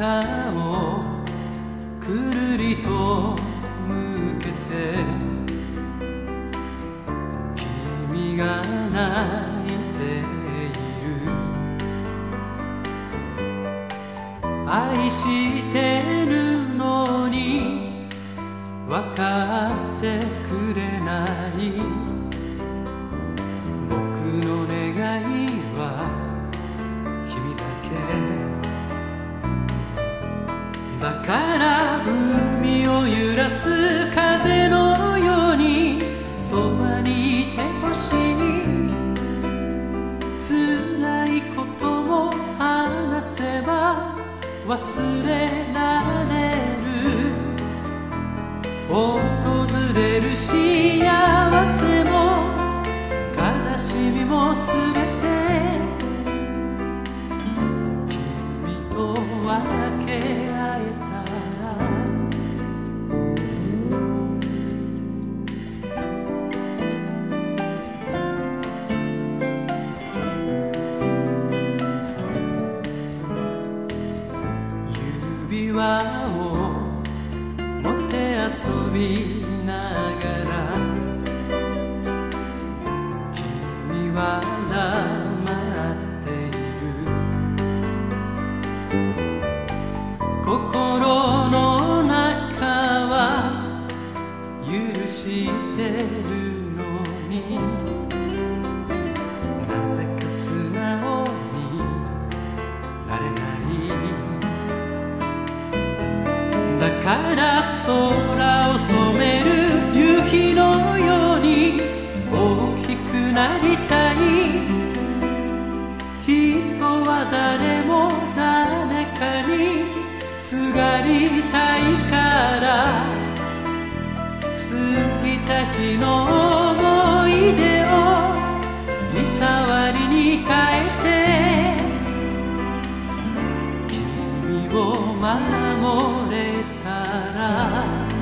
をくるりと向けて君が泣いている愛してるのに分かってくす風のようにそばにいてほしい。辛いことも話せば忘れられる。訪れる幸せも悲しみもすべて君と分け指輪を持って遊びながら君はから空を染める夕日のように大きくなりたい。人は誰も誰かにすがりたいから過ぎた日の君を守れたら